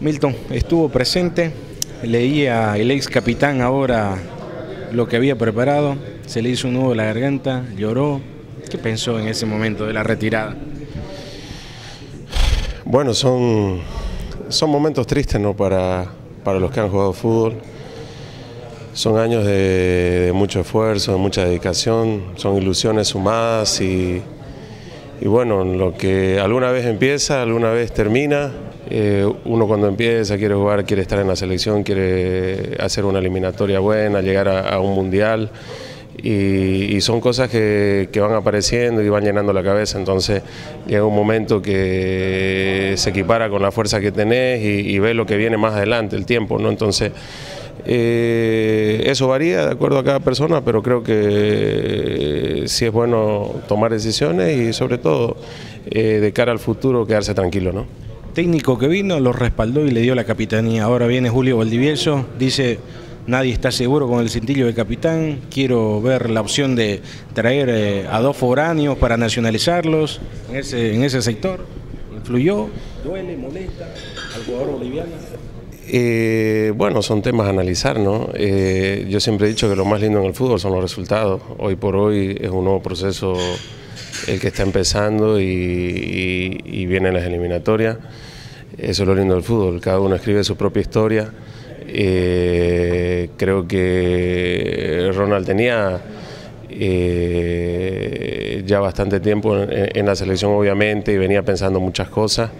Milton estuvo presente, leía el ex capitán ahora lo que había preparado, se le hizo un nudo en la garganta, lloró. ¿Qué pensó en ese momento de la retirada? Bueno, son, son momentos tristes ¿no? para, para los que han jugado fútbol. Son años de, de mucho esfuerzo, de mucha dedicación, son ilusiones sumadas y, y bueno, lo que alguna vez empieza, alguna vez termina. Eh, uno cuando empieza quiere jugar, quiere estar en la selección, quiere hacer una eliminatoria buena, llegar a, un mundial. Y, y, son cosas que, que, van apareciendo y van llenando la cabeza, entonces llega un momento que se equipara con la fuerza que tenés y, ves lo que viene más adelante, el tiempo, ¿no? Entonces eh, eso varía de acuerdo a cada persona, pero creo que sí es bueno tomar decisiones y sobre todo eh, de cara al futuro quedarse tranquilo, ¿no? Técnico que vino, lo respaldó y le dio la capitanía. Ahora viene Julio Valdivieso, dice nadie está seguro con el cintillo de capitán, quiero ver la opción de traer eh, a dos foráneos para nacionalizarlos en ese, en ese sector. ¿Influyó? ¿Duele? ¿Molesta al jugador boliviano? Eh, bueno, son temas a analizar, ¿no? Eh, yo siempre he dicho que lo más lindo en el fútbol son los resultados. Hoy por hoy es un nuevo proceso el que está empezando y, y, y vienen las eliminatorias. Eso es lo lindo del fútbol, cada uno escribe su propia historia. Eh, creo que Ronald tenía ya bastante tiempo en, la selección, obviamente, y venía pensando muchas cosas.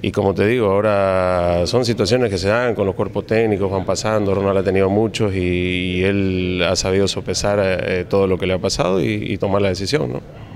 Y como te digo, ahora son situaciones que se dan con los cuerpos técnicos, van pasando, Ronald ha tenido muchos y, y él ha sabido sopesar eh, todo lo que le ha pasado y, y tomar la decisión. ¿no?